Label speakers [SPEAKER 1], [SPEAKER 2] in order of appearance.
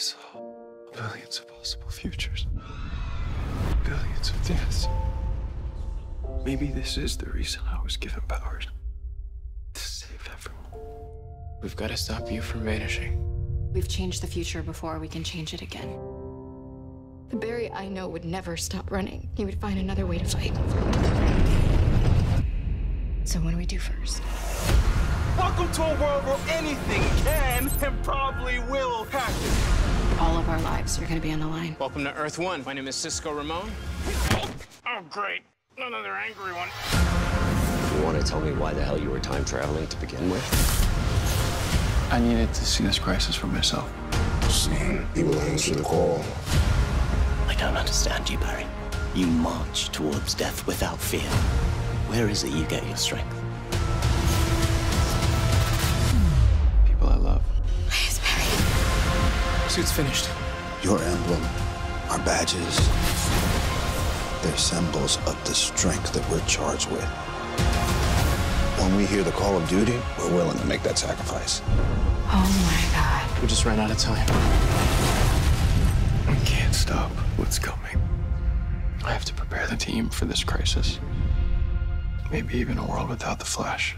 [SPEAKER 1] saw billions of possible futures, billions of deaths. Maybe this is the reason I was given powers to save everyone. We've got to stop you from vanishing.
[SPEAKER 2] We've changed the future before, we can change it again. The Barry I know would never stop running. He would find another way to fight. So what do we do first?
[SPEAKER 3] Welcome to a world where anything can and probably will happen.
[SPEAKER 2] All of our lives are gonna be on the line.
[SPEAKER 4] Welcome to Earth One. My name is Cisco Ramon.
[SPEAKER 3] Oh, great. Another angry one.
[SPEAKER 5] You want to tell me why the hell you were time traveling to begin with?
[SPEAKER 1] I needed to see this crisis for myself.
[SPEAKER 6] Soon, he will answer the call.
[SPEAKER 7] I don't understand you, Barry. You march towards death without fear. Where is it you get your strength?
[SPEAKER 4] Suit's finished.
[SPEAKER 6] Your emblem, our badges, they're symbols of the strength that we're charged with. When we hear the call of duty, we're willing to make that sacrifice.
[SPEAKER 2] Oh my god.
[SPEAKER 4] We just ran out of time.
[SPEAKER 1] We can't stop what's coming. I have to prepare the team for this crisis. Maybe even a world without the Flash.